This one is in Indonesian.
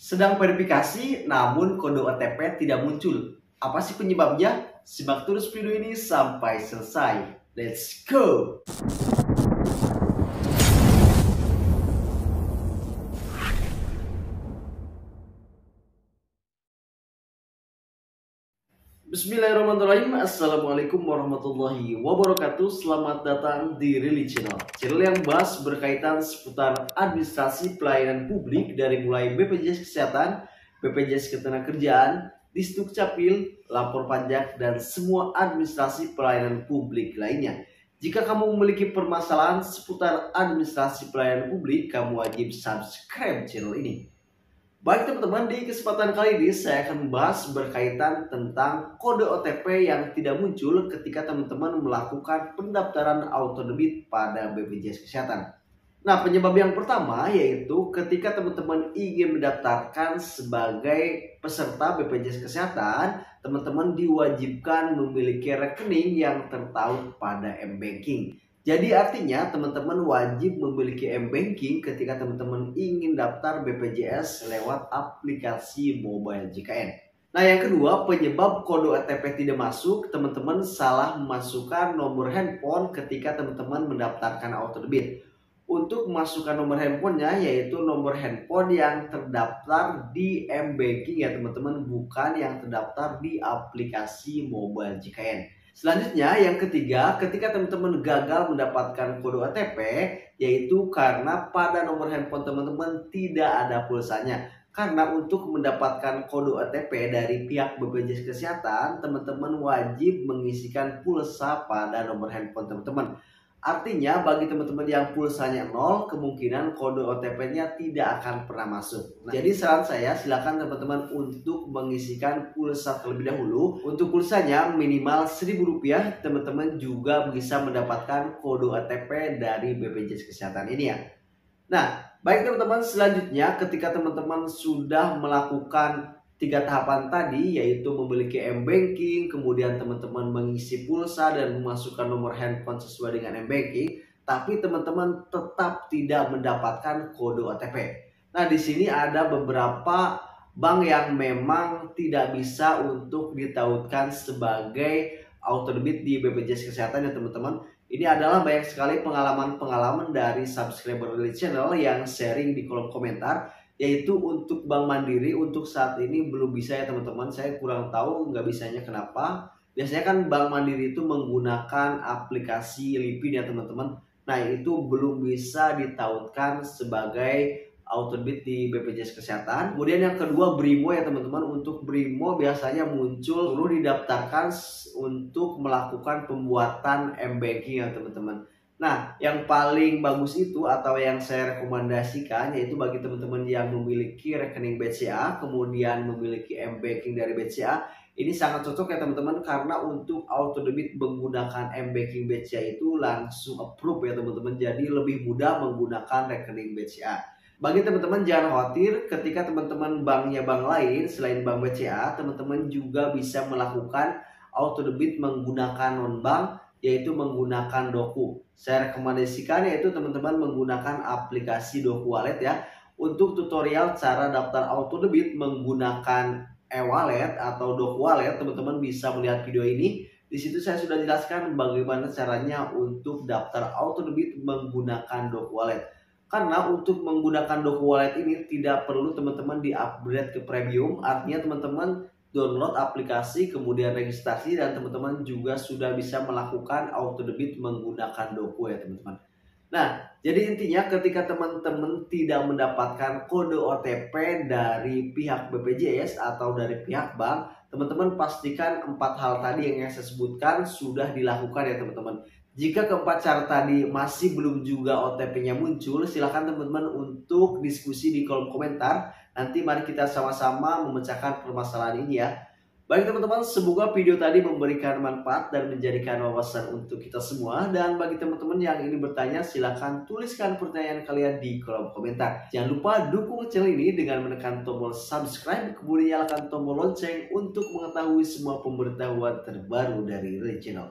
Sedang verifikasi namun kode OTP tidak muncul. Apa sih penyebabnya? Simak terus video ini sampai selesai. Let's go! Bismillahirrahmanirrahim. Assalamualaikum warahmatullahi wabarakatuh. Selamat datang di Rili Channel. Channel yang bahas berkaitan seputar administrasi pelayanan publik Dari mulai BPJS Kesehatan, BPJS Ketenagakerjaan, Distuk Capil, lapor pajak, dan semua administrasi pelayanan publik lainnya. Jika kamu memiliki permasalahan seputar administrasi pelayanan publik, kamu wajib subscribe channel ini. Baik teman-teman, di kesempatan kali ini saya akan membahas berkaitan tentang kode OTP yang tidak muncul ketika teman-teman melakukan pendaftaran auto debit pada BPJS Kesehatan. Nah, penyebab yang pertama yaitu ketika teman-teman ingin mendaftarkan sebagai peserta BPJS Kesehatan, teman-teman diwajibkan memiliki rekening yang tertaut pada M-Banking. Jadi artinya teman-teman wajib memiliki M-Banking ketika teman-teman ingin daftar BPJS lewat aplikasi mobile JKN. Nah yang kedua penyebab kode OTP tidak masuk teman-teman salah memasukkan nomor handphone ketika teman-teman mendaftarkan auto debit. Untuk memasukkan nomor handphonenya yaitu nomor handphone yang terdaftar di M-Banking ya teman-teman bukan yang terdaftar di aplikasi mobile JKN. Selanjutnya yang ketiga, ketika teman-teman gagal mendapatkan kode OTP, yaitu karena pada nomor handphone teman-teman tidak ada pulsanya. Karena untuk mendapatkan kode OTP dari pihak BPJS Kesehatan, teman-teman wajib mengisikan pulsa pada nomor handphone teman-teman. Artinya bagi teman-teman yang pulsanya nol, kemungkinan kode OTP-nya tidak akan pernah masuk. Nah, jadi saran saya silakan teman-teman untuk mengisikan pulsa terlebih dahulu. Untuk pulsanya minimal Rp1.000, teman-teman juga bisa mendapatkan kode OTP dari BPJS Kesehatan ini ya. Nah, baik teman-teman selanjutnya ketika teman-teman sudah melakukan tiga tahapan tadi yaitu memiliki M-Banking, kemudian teman-teman mengisi pulsa dan memasukkan nomor handphone sesuai dengan M-Banking, tapi teman-teman tetap tidak mendapatkan kode OTP. Nah, di sini ada beberapa bank yang memang tidak bisa untuk ditautkan sebagai auto debit di BPJS Kesehatan ya teman-teman. Ini adalah banyak sekali pengalaman-pengalaman dari subscriber channel yang sharing di kolom komentar yaitu untuk Bank Mandiri untuk saat ini belum bisa ya teman-teman saya kurang tahu nggak bisanya kenapa biasanya kan Bank Mandiri itu menggunakan aplikasi Lipin ya teman-teman nah itu belum bisa ditautkan sebagai auto debit di BPJS Kesehatan. Kemudian yang kedua Brimo ya teman-teman. Untuk Brimo biasanya muncul perlu didaftarkan untuk melakukan pembuatan M-Banking ya teman-teman. Nah, yang paling bagus itu atau yang saya rekomendasikan yaitu bagi teman-teman yang memiliki rekening BCA, kemudian memiliki M-Banking dari BCA, ini sangat cocok ya teman-teman karena untuk auto debit menggunakan M-Banking BCA itu langsung approve ya teman-teman. Jadi lebih mudah menggunakan rekening BCA. Bagi teman-teman jangan khawatir ketika teman-teman banknya bank lain selain bank BCA, teman-teman juga bisa melakukan auto debit menggunakan non-bank yaitu menggunakan Doku. Saya rekomendasikan yaitu teman-teman menggunakan aplikasi Doku Wallet ya. Untuk tutorial cara daftar auto debit menggunakan e-wallet atau Doku Wallet, teman-teman bisa melihat video ini. Di situ saya sudah jelaskan bagaimana caranya untuk daftar auto debit menggunakan Doku Wallet. Karena untuk menggunakan Doku Wallet ini tidak perlu teman-teman di-upgrade ke premium, artinya teman-teman download aplikasi, kemudian registrasi dan teman-teman juga sudah bisa melakukan auto debit menggunakan Doku ya teman-teman. Nah, jadi intinya ketika teman-teman tidak mendapatkan kode OTP dari pihak BPJS atau dari pihak bank, teman-teman pastikan empat hal tadi yang saya sebutkan sudah dilakukan ya teman-teman. Jika keempat cara tadi masih belum juga OTP-nya muncul, silakan teman-teman untuk diskusi di kolom komentar Nanti mari kita sama-sama memecahkan permasalahan ini ya. Baik teman-teman, semoga video tadi memberikan manfaat dan menjadikan wawasan untuk kita semua. Dan bagi teman-teman yang ingin bertanya, silahkan tuliskan pertanyaan kalian di kolom komentar. Jangan lupa dukung channel ini dengan menekan tombol subscribe, kemudian nyalakan tombol lonceng untuk mengetahui semua pemberitahuan terbaru dari Red Channel.